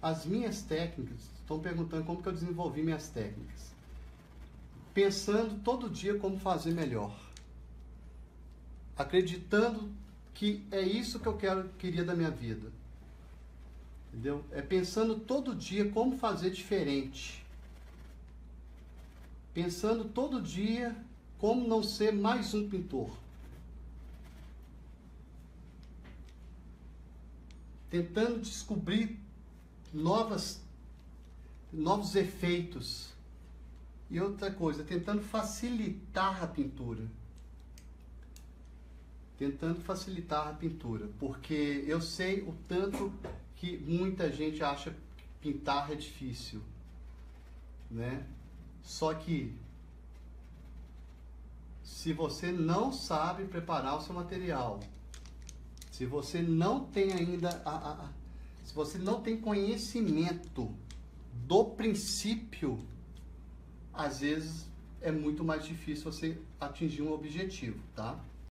as minhas técnicas, estão perguntando como que eu desenvolvi minhas técnicas. Pensando todo dia como fazer melhor. Acreditando que é isso que eu quero, queria da minha vida. Entendeu? É pensando todo dia como fazer diferente. Pensando todo dia como não ser mais um pintor. Tentando descobrir novas, novos efeitos. E outra coisa, tentando facilitar a pintura. Tentando facilitar a pintura. Porque eu sei o tanto que muita gente acha que pintar é difícil. Né? Só que se você não sabe preparar o seu material, se você não tem ainda a, a, se você não tem conhecimento do princípio, às vezes é muito mais difícil você atingir um objetivo, tá?